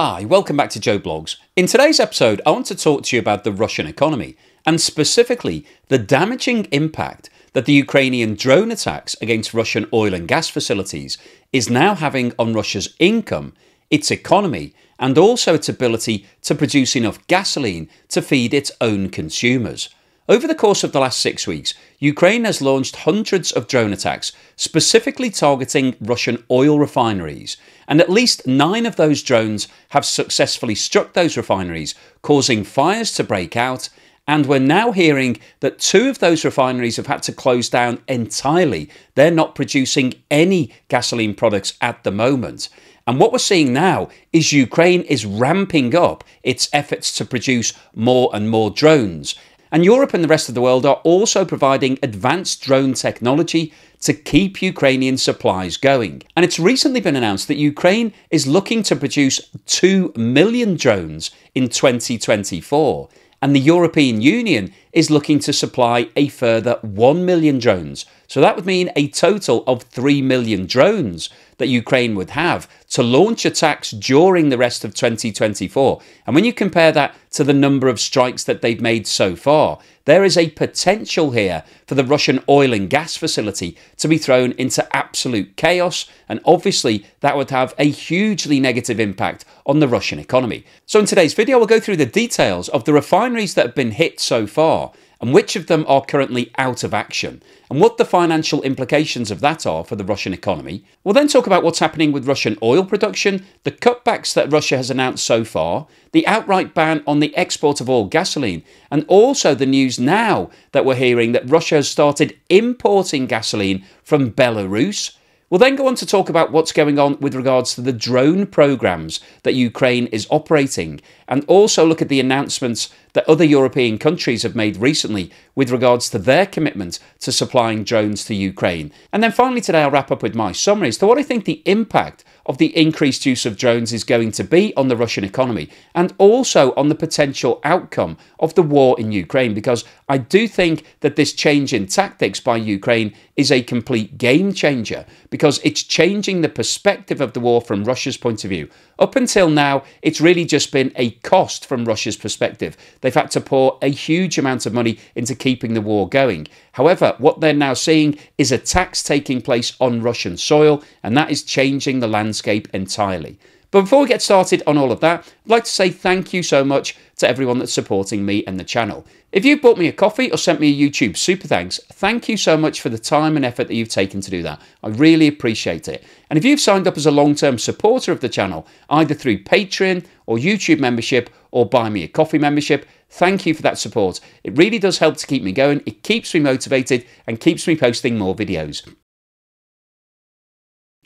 Hi, welcome back to Joe Blogs. In today's episode, I want to talk to you about the Russian economy and specifically the damaging impact that the Ukrainian drone attacks against Russian oil and gas facilities is now having on Russia's income, its economy, and also its ability to produce enough gasoline to feed its own consumers. Over the course of the last six weeks, Ukraine has launched hundreds of drone attacks specifically targeting Russian oil refineries, and at least nine of those drones have successfully struck those refineries, causing fires to break out. And we're now hearing that two of those refineries have had to close down entirely. They're not producing any gasoline products at the moment. And what we're seeing now is Ukraine is ramping up its efforts to produce more and more drones. And Europe and the rest of the world are also providing advanced drone technology to keep Ukrainian supplies going. And it's recently been announced that Ukraine is looking to produce 2 million drones in 2024. And the European Union is looking to supply a further 1 million drones. So that would mean a total of 3 million drones that Ukraine would have to launch attacks during the rest of 2024. And when you compare that to the number of strikes that they've made so far, there is a potential here for the Russian oil and gas facility to be thrown into absolute chaos. And obviously, that would have a hugely negative impact on the Russian economy. So, in today's video, we'll go through the details of the refineries that have been hit so far and which of them are currently out of action, and what the financial implications of that are for the Russian economy. We'll then talk about what's happening with Russian oil production, the cutbacks that Russia has announced so far, the outright ban on the export of all gasoline, and also the news now that we're hearing that Russia has started importing gasoline from Belarus We'll then go on to talk about what's going on with regards to the drone programs that Ukraine is operating, and also look at the announcements that other European countries have made recently with regards to their commitment to supplying drones to Ukraine. And then finally, today, I'll wrap up with my summary as to what I think the impact of the increased use of drones is going to be on the Russian economy and also on the potential outcome of the war in Ukraine. Because I do think that this change in tactics by Ukraine is a complete game changer because it's changing the perspective of the war from Russia's point of view. Up until now, it's really just been a cost from Russia's perspective. They've had to pour a huge amount of money into keeping the war going. However, what they're now seeing is attacks taking place on Russian soil, and that is changing the landscape entirely. But before we get started on all of that, I'd like to say thank you so much to everyone that's supporting me and the channel. If you've bought me a coffee or sent me a YouTube super thanks, thank you so much for the time and effort that you've taken to do that. I really appreciate it. And if you've signed up as a long-term supporter of the channel, either through Patreon or YouTube membership or buy me a coffee membership, thank you for that support. It really does help to keep me going. It keeps me motivated and keeps me posting more videos.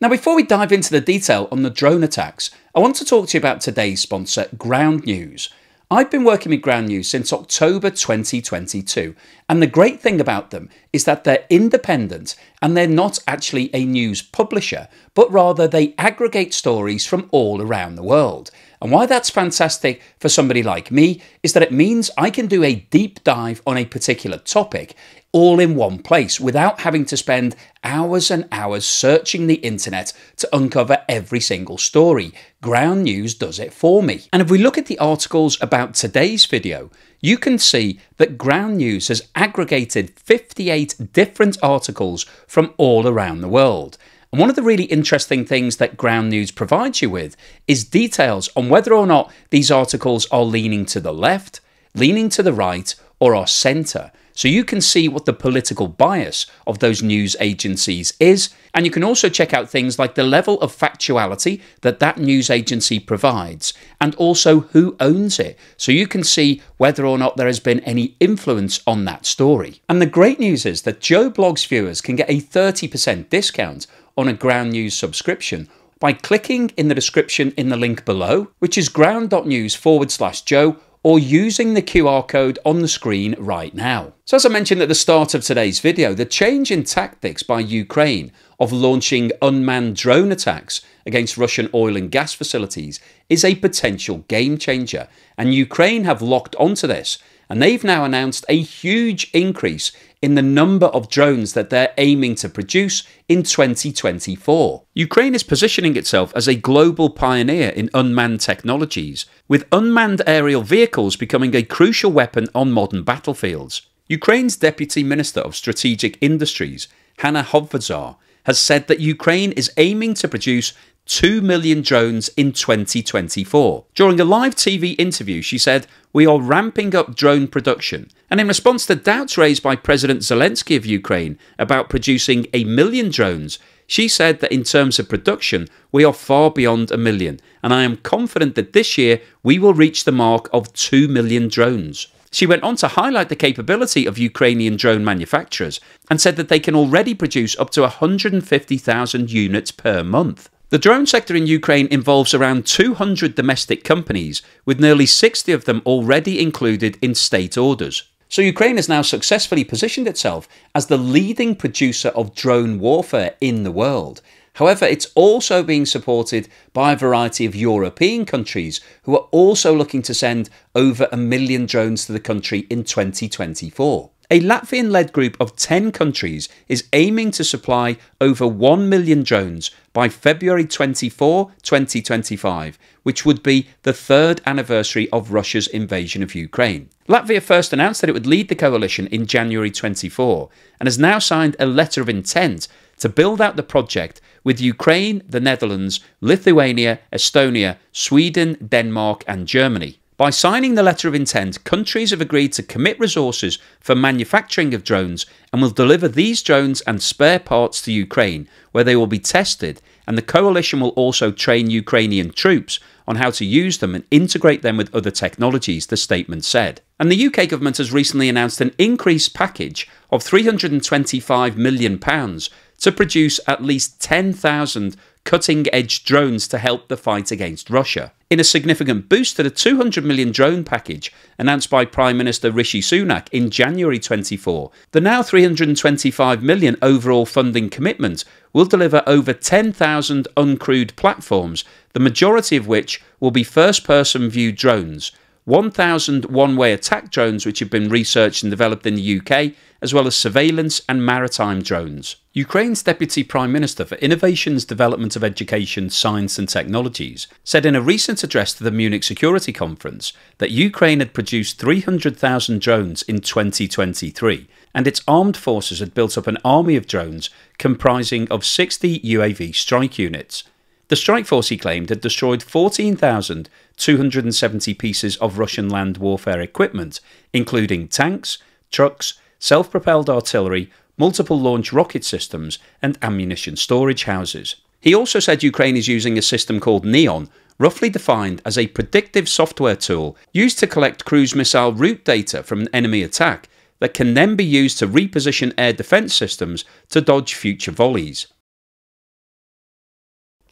Now, before we dive into the detail on the drone attacks, I want to talk to you about today's sponsor, Ground News. I've been working with Ground News since October 2022, and the great thing about them is that they're independent and they're not actually a news publisher, but rather they aggregate stories from all around the world. And why that's fantastic for somebody like me is that it means I can do a deep dive on a particular topic all in one place without having to spend hours and hours searching the internet to uncover every single story. Ground News does it for me. And if we look at the articles about today's video, you can see that Ground News has aggregated 58 different articles from all around the world. And one of the really interesting things that Ground News provides you with is details on whether or not these articles are leaning to the left, leaning to the right, or are centre. So you can see what the political bias of those news agencies is. And you can also check out things like the level of factuality that that news agency provides and also who owns it. So you can see whether or not there has been any influence on that story. And the great news is that Joe Blogs viewers can get a 30% discount on a Ground News subscription by clicking in the description in the link below, which is ground.news forward slash Joe or using the QR code on the screen right now. So as I mentioned at the start of today's video, the change in tactics by Ukraine of launching unmanned drone attacks against Russian oil and gas facilities is a potential game changer, and Ukraine have locked onto this, and they've now announced a huge increase in the number of drones that they're aiming to produce in 2024. Ukraine is positioning itself as a global pioneer in unmanned technologies, with unmanned aerial vehicles becoming a crucial weapon on modern battlefields. Ukraine's Deputy Minister of Strategic Industries, Hanna Hvozdiar, has said that Ukraine is aiming to produce 2 million drones in 2024. During a live TV interview, she said, We are ramping up drone production. And in response to doubts raised by President Zelensky of Ukraine about producing a million drones, she said that in terms of production, we are far beyond a million, and I am confident that this year we will reach the mark of 2 million drones. She went on to highlight the capability of Ukrainian drone manufacturers and said that they can already produce up to 150,000 units per month. The drone sector in Ukraine involves around 200 domestic companies, with nearly 60 of them already included in state orders. So Ukraine has now successfully positioned itself as the leading producer of drone warfare in the world. However, it's also being supported by a variety of European countries who are also looking to send over a million drones to the country in 2024. A Latvian led group of 10 countries is aiming to supply over 1 million drones by February 24, 2025, which would be the third anniversary of Russia's invasion of Ukraine. Latvia first announced that it would lead the coalition in January 24 and has now signed a letter of intent to build out the project with Ukraine, the Netherlands, Lithuania, Estonia, Sweden, Denmark, and Germany. By signing the letter of intent, countries have agreed to commit resources for manufacturing of drones and will deliver these drones and spare parts to Ukraine, where they will be tested, and the coalition will also train Ukrainian troops on how to use them and integrate them with other technologies, the statement said. And the UK government has recently announced an increased package of £325 million to produce at least 10,000 cutting edge drones to help the fight against Russia. In a significant boost to the 200 million drone package announced by Prime Minister Rishi Sunak in January 24, the now 325 million overall funding commitment will deliver over 10,000 uncrewed platforms, the majority of which will be first person view drones 1,000 one way attack drones which have been researched and developed in the UK, as well as surveillance and maritime drones. Ukraine's Deputy Prime Minister for Innovations, Development of Education, Science and Technologies said in a recent address to the Munich Security Conference that Ukraine had produced 300,000 drones in 2023 and its armed forces had built up an army of drones comprising of 60 UAV strike units. The strike force, he claimed, had destroyed 14,270 pieces of Russian land warfare equipment, including tanks, trucks, self propelled artillery, multiple launch rocket systems, and ammunition storage houses. He also said Ukraine is using a system called Neon, roughly defined as a predictive software tool used to collect cruise missile route data from an enemy attack that can then be used to reposition air defence systems to dodge future volleys.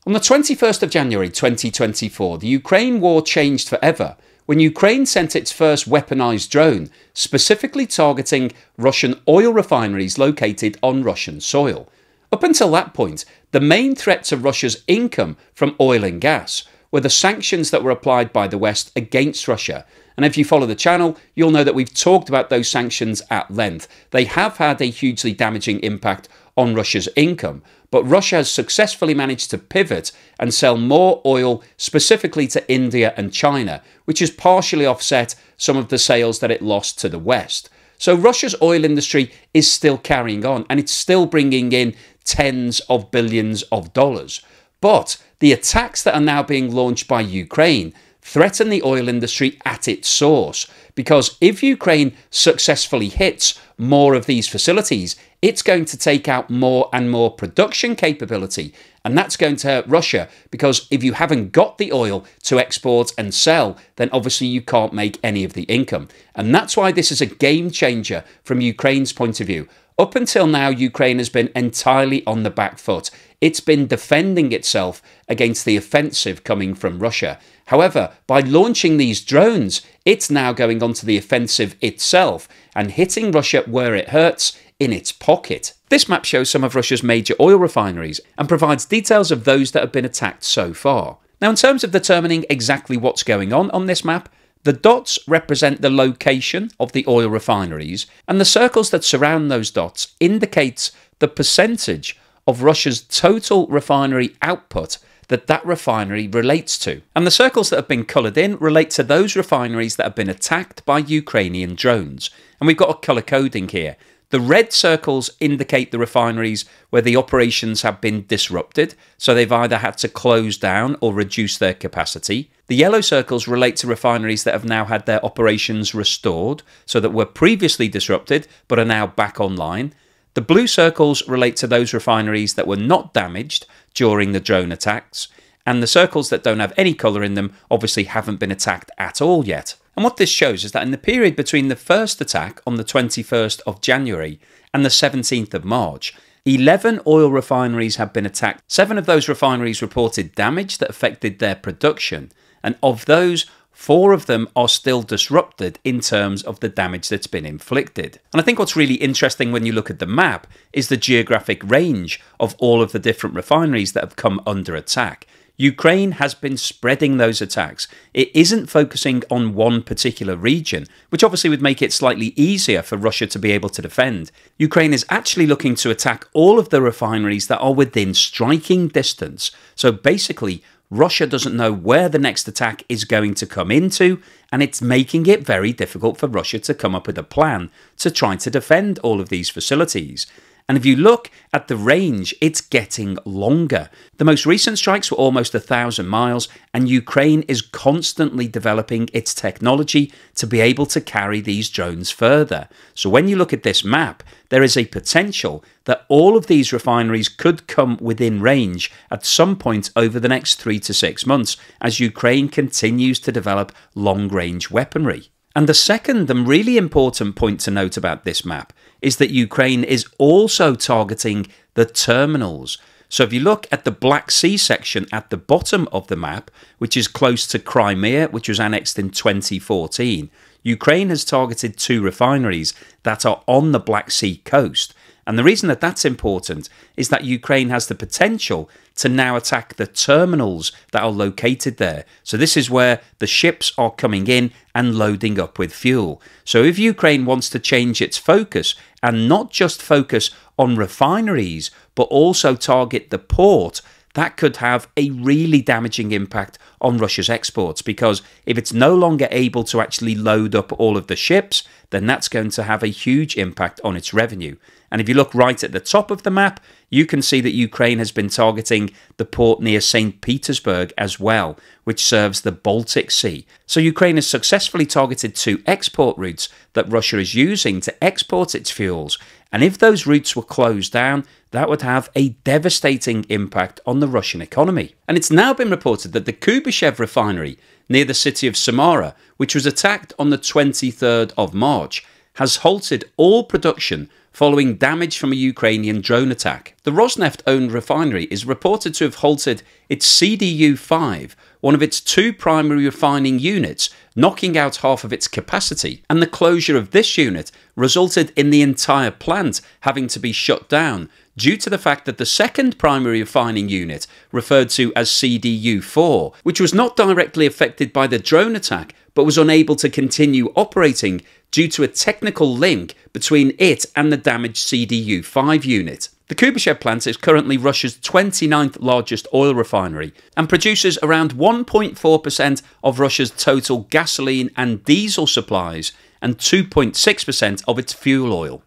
On the 21st of January 2024, the Ukraine war changed forever when Ukraine sent its first weaponized drone, specifically targeting Russian oil refineries located on Russian soil. Up until that point, the main threat to Russia's income from oil and gas were the sanctions that were applied by the West against Russia. And if you follow the channel, you'll know that we've talked about those sanctions at length. They have had a hugely damaging impact on Russia's income, but Russia has successfully managed to pivot and sell more oil specifically to India and China, which has partially offset some of the sales that it lost to the West. So Russia's oil industry is still carrying on and it's still bringing in tens of billions of dollars. But the attacks that are now being launched by Ukraine threaten the oil industry at its source. Because if Ukraine successfully hits more of these facilities, it's going to take out more and more production capability. And that's going to hurt Russia because if you haven't got the oil to export and sell, then obviously you can't make any of the income. And that's why this is a game changer from Ukraine's point of view. Up until now, Ukraine has been entirely on the back foot. It's been defending itself against the offensive coming from Russia. However, by launching these drones, it's now going onto the offensive itself and hitting Russia where it hurts in its pocket. This map shows some of Russia's major oil refineries and provides details of those that have been attacked so far. Now, in terms of determining exactly what's going on on this map, The dots represent the location of the oil refineries, and the circles that surround those dots indicates the percentage of Russia's total refinery output that that refinery relates to. And the circles that have been coloured in relate to those refineries that have been attacked by Ukrainian drones. And we've got a colour coding here. The red circles indicate the refineries where the operations have been disrupted, so they've either had to close down or reduce their capacity. The yellow circles relate to refineries that have now had their operations restored, so that were previously disrupted but are now back online. The blue circles relate to those refineries that were not damaged during the drone attacks, and the circles that don't have any colour in them obviously haven't been attacked at all yet. And what this shows is that in the period between the first attack on the 21st of January and the 17th of March, 11 oil refineries have been attacked. Seven of those refineries reported damage that affected their production, and of those, four of them are still disrupted in terms of the damage that's been inflicted. And I think what's really interesting when you look at the map is the geographic range of all of the different refineries that have come under attack. Ukraine has been spreading those attacks. It isn't focusing on one particular region, which obviously would make it slightly easier for Russia to be able to defend. Ukraine is actually looking to attack all of the refineries that are within striking distance. So basically, Russia doesn't know where the next attack is going to come into, and it's making it very difficult for Russia to come up with a plan to try to defend all of these facilities. And if you look at the range, it's getting longer. The most recent strikes were almost a thousand miles, and Ukraine is constantly developing its technology to be able to carry these drones further. So when you look at this map, there is a potential that all of these refineries could come within range at some point over the next three to six months as Ukraine continues to develop long range weaponry. And the second and really important point to note about this map is that Ukraine is also targeting the terminals. So if you look at the Black Sea section at the bottom of the map, which is close to Crimea, which was annexed in 2014, Ukraine has targeted two refineries that are on the Black Sea coast. And the reason that that's important is that Ukraine has the potential to now attack the terminals that are located there. So, this is where the ships are coming in and loading up with fuel. So, if Ukraine wants to change its focus and not just focus on refineries, but also target the port, that could have a really damaging impact on Russia's exports because if it's no longer able to actually load up all of the ships, then that's going to have a huge impact on its revenue. And if you look right at the top of the map, you can see that Ukraine has been targeting the port near St. Petersburg as well, which serves the Baltic Sea. So Ukraine has successfully targeted two export routes that Russia is using to export its fuels. And if those routes were closed down, that would have a devastating impact on the Russian economy. And it's now been reported that the Kuybyshev refinery near the city of Samara, which was attacked on the 23rd of March, has halted all production following damage from a Ukrainian drone attack. The Rosneft owned refinery is reported to have halted its CDU 5, one of its two primary refining units, knocking out half of its capacity. And the closure of this unit resulted in the entire plant having to be shut down due to the fact that the second primary refining unit, referred to as CDU 4, which was not directly affected by the drone attack but was unable to continue operating due to a technical link between it and the damaged CDU 5 unit. The Kuybyshev plant is currently Russia's 29th largest oil refinery and produces around 1.4% of Russia's total gasoline and diesel supplies and 2.6% of its fuel oil.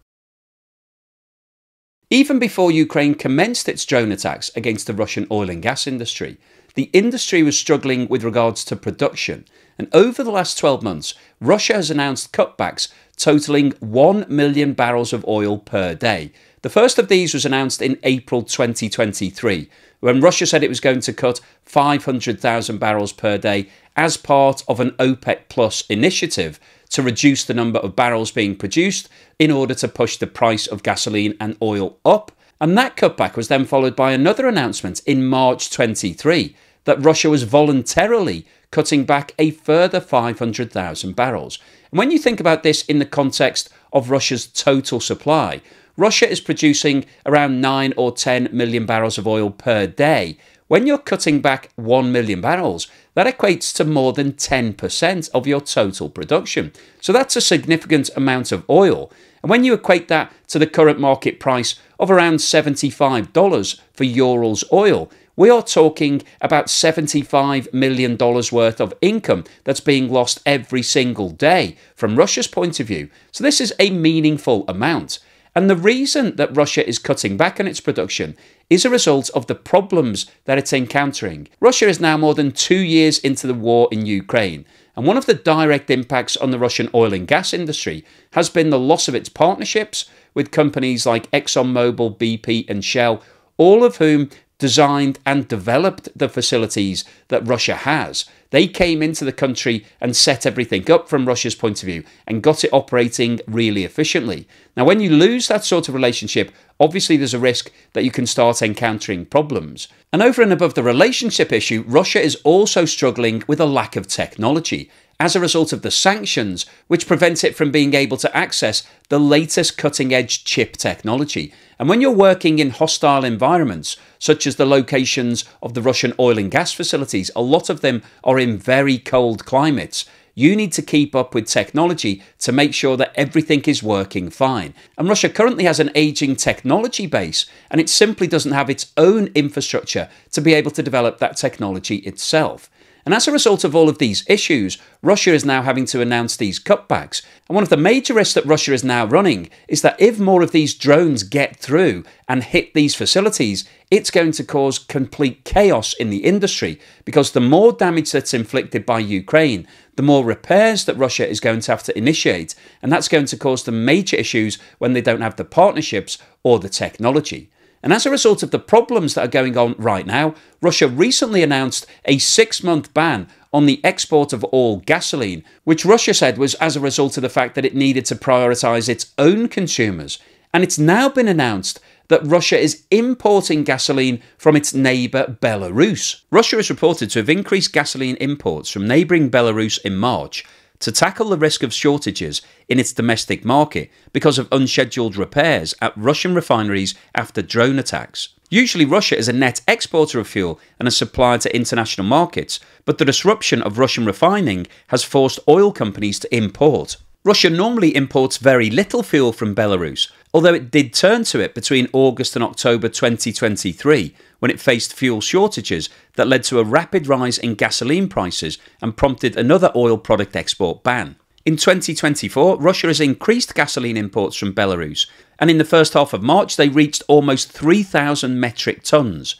Even before Ukraine commenced its drone attacks against the Russian oil and gas industry, the industry was struggling with regards to production, and over the last 12 months, Russia has announced cutbacks totaling 1 million barrels of oil per day. The first of these was announced in April 2023, when Russia said it was going to cut 500,000 barrels per day as part of an OPEC Plus initiative to reduce the number of barrels being produced in order to push the price of gasoline and oil up. And that cutback was then followed by another announcement in March 23 that Russia was voluntarily cutting back a further 500,000 barrels. And when you think about this in the context of Russia's total supply, Russia is producing around 9 or 10 million barrels of oil per day, when you're cutting back 1 million barrels, that equates to more than 10% of your total production. So that's a significant amount of oil. And when you equate that to the current market price of around $75 for Urals oil, we are talking about $75 million worth of income that's being lost every single day from Russia's point of view. So, this is a meaningful amount. And the reason that Russia is cutting back on its production is a result of the problems that it's encountering. Russia is now more than two years into the war in Ukraine, and one of the direct impacts on the Russian oil and gas industry has been the loss of its partnerships with companies like ExxonMobil, BP, and Shell, all of whom designed and developed the facilities that Russia has. They came into the country and set everything up from Russia's point of view and got it operating really efficiently. Now, when you lose that sort of relationship, obviously there's a risk that you can start encountering problems. And over and above the relationship issue, Russia is also struggling with a lack of technology as a result of the sanctions, which prevent it from being able to access the latest cutting edge chip technology. And when you're working in hostile environments, such as the locations of the Russian oil and gas facilities, a lot of them are in very cold climates. You need to keep up with technology to make sure that everything is working fine. And Russia currently has an aging technology base, and it simply doesn't have its own infrastructure to be able to develop that technology itself. And as a result of all of these issues, Russia is now having to announce these cutbacks. And one of the major risks that Russia is now running is that if more of these drones get through and hit these facilities, it's going to cause complete chaos in the industry because the more damage that's inflicted by Ukraine, the more repairs that Russia is going to have to initiate. And that's going to cause them major issues when they don't have the partnerships or the technology. And as a result of the problems that are going on right now, Russia recently announced a six month ban on the export of all gasoline, which Russia said was as a result of the fact that it needed to prioritise its own consumers. And it's now been announced that Russia is importing gasoline from its neighbour Belarus. Russia is reported to have increased gasoline imports from neighbouring Belarus in March to tackle the risk of shortages in its domestic market because of unscheduled repairs at Russian refineries after drone attacks. Usually, Russia is a net exporter of fuel and a supplier to international markets, but the disruption of Russian refining has forced oil companies to import. Russia normally imports very little fuel from Belarus, although it did turn to it between August and October 2023 when it faced fuel shortages that led to a rapid rise in gasoline prices and prompted another oil product export ban. In 2024, Russia has increased gasoline imports from Belarus, and in the first half of March, they reached almost 3,000 metric tonnes.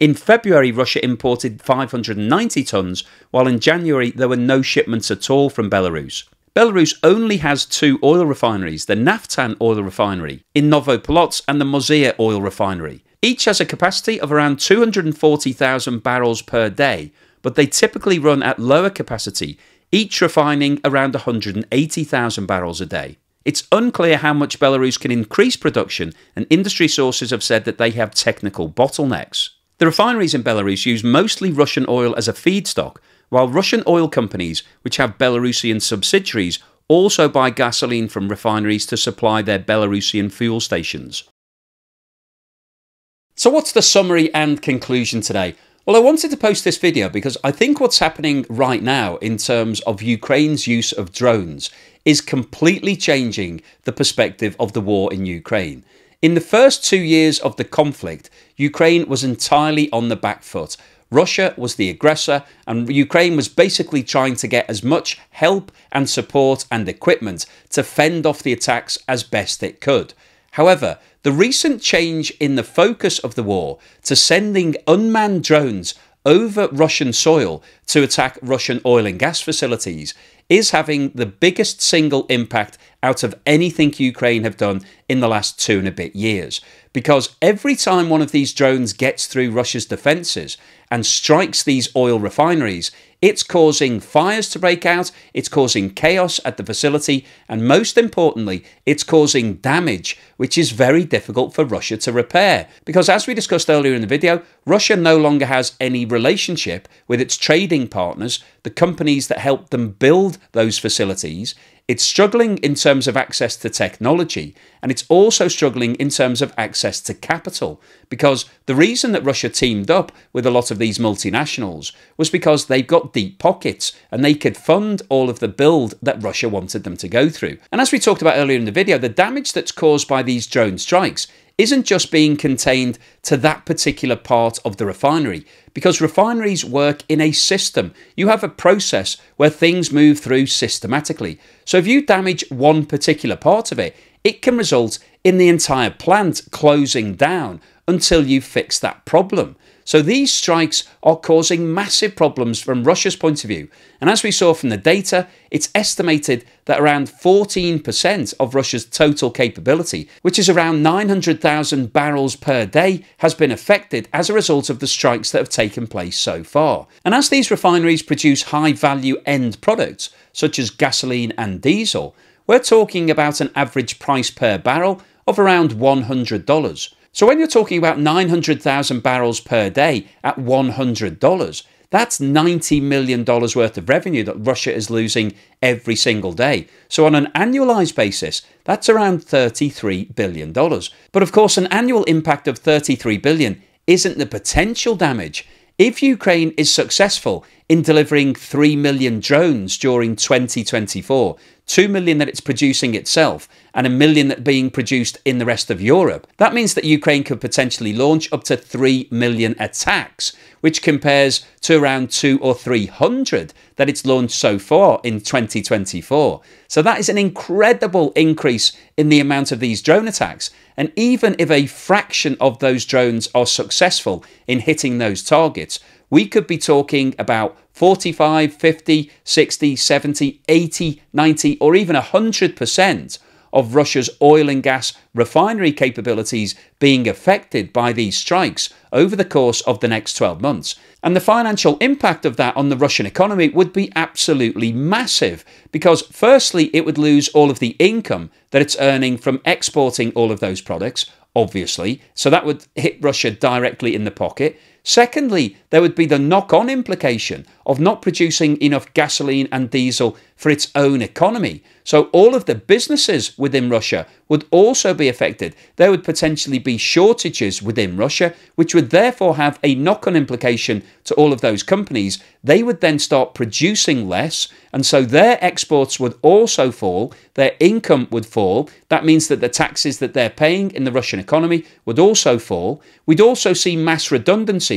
In February, Russia imported 590 tonnes, while in January, there were no shipments at all from Belarus. Belarus only has two oil refineries the Naftan oil refinery in Novopolotsk and the Mozyr oil refinery. Each has a capacity of around 240,000 barrels per day, but they typically run at lower capacity, each refining around 180,000 barrels a day. It's unclear how much Belarus can increase production, and industry sources have said that they have technical bottlenecks. The refineries in Belarus use mostly Russian oil as a feedstock, while Russian oil companies, which have Belarusian subsidiaries, also buy gasoline from refineries to supply their Belarusian fuel stations. So, what's the summary and conclusion today? Well, I wanted to post this video because I think what's happening right now in terms of Ukraine's use of drones is completely changing the perspective of the war in Ukraine. In the first two years of the conflict, Ukraine was entirely on the back foot. Russia was the aggressor, and Ukraine was basically trying to get as much help and support and equipment to fend off the attacks as best it could. However, the recent change in the focus of the war to sending unmanned drones over Russian soil to attack Russian oil and gas facilities is having the biggest single impact out of anything Ukraine have done in the last two and a bit years. Because every time one of these drones gets through Russia's defences and strikes these oil refineries, it's causing fires to break out, it's causing chaos at the facility, and most importantly, it's causing damage, which is very difficult for Russia to repair. Because as we discussed earlier in the video, Russia no longer has any relationship with its trading partners, the companies that help them build those facilities. It's struggling in terms of access to technology, and it's also struggling in terms of access to capital. Because the reason that Russia teamed up with a lot of these multinationals was because they've got deep pockets and they could fund all of the build that Russia wanted them to go through. And as we talked about earlier in the video, the damage that's caused by these drone strikes isn't just being contained to that particular part of the refinery, because refineries work in a system. You have a process where things move through systematically. So if you damage one particular part of it, it can result in the entire plant closing down until you fix that problem. So these strikes are causing massive problems from Russia's point of view. And as we saw from the data, it's estimated that around 14% of Russia's total capability, which is around 900,000 barrels per day, has been affected as a result of the strikes that have taken place so far. And as these refineries produce high value end products, such as gasoline and diesel, we're talking about an average price per barrel of around $100. So when you're talking about 900,000 barrels per day at $100, that's $90 million worth of revenue that Russia is losing every single day. So, on an annualized basis, that's around $33 billion. But of course, an annual impact of 33 billion isn't the potential damage. If Ukraine is successful in delivering 3 million drones during 2024, 2 million that it's producing itself, and a million that being produced in the rest of Europe. That means that Ukraine could potentially launch up to 3 million attacks, which compares to around 2 or 300 that it's launched so far in 2024. So that is an incredible increase in the amount of these drone attacks. And even if a fraction of those drones are successful in hitting those targets, we could be talking about 45, 50, 60, 70, 80, 90, or even 100% of Russia's oil and gas refinery capabilities being affected by these strikes over the course of the next 12 months. And the financial impact of that on the Russian economy would be absolutely massive because, firstly, it would lose all of the income that it's earning from exporting all of those products, obviously. So that would hit Russia directly in the pocket. Secondly, there would be the knock on implication of not producing enough gasoline and diesel for its own economy. So, all of the businesses within Russia would also be affected. There would potentially be shortages within Russia, which would therefore have a knock on implication to all of those companies. They would then start producing less, and so their exports would also fall, their income would fall. That means that the taxes that they're paying in the Russian economy would also fall. We'd also see mass redundancy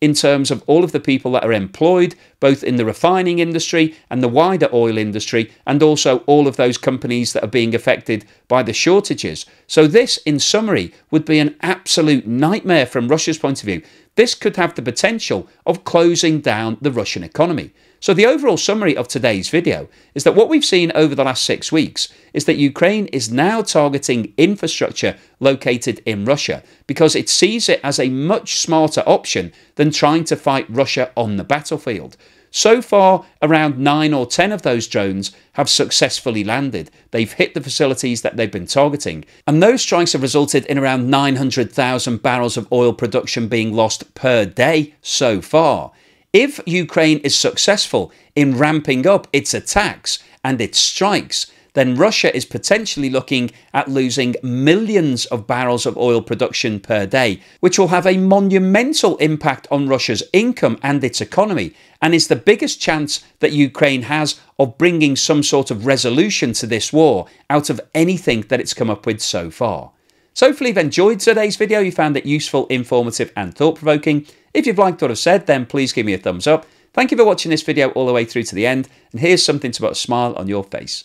in terms of all of the people that are employed, both in the refining industry and the wider oil industry, and also all of those companies that are being affected by the shortages. So, this, in summary, would be an absolute nightmare from Russia's point of view. This could have the potential of closing down the Russian economy. So, the overall summary of today's video is that what we've seen over the last six weeks is that Ukraine is now targeting infrastructure located in Russia because it sees it as a much smarter option than trying to fight Russia on the battlefield. So far, around 9 or 10 of those drones have successfully landed. They've hit the facilities that they've been targeting. And those strikes have resulted in around 900,000 barrels of oil production being lost per day so far. If Ukraine is successful in ramping up its attacks and its strikes, then Russia is potentially looking at losing millions of barrels of oil production per day, which will have a monumental impact on Russia's income and its economy, and is the biggest chance that Ukraine has of bringing some sort of resolution to this war out of anything that it's come up with so far. So hopefully you've enjoyed today's video, you found it useful, informative and thought-provoking. If you've liked what I've said, then please give me a thumbs up. Thank you for watching this video all the way through to the end, and here's something to put a smile on your face.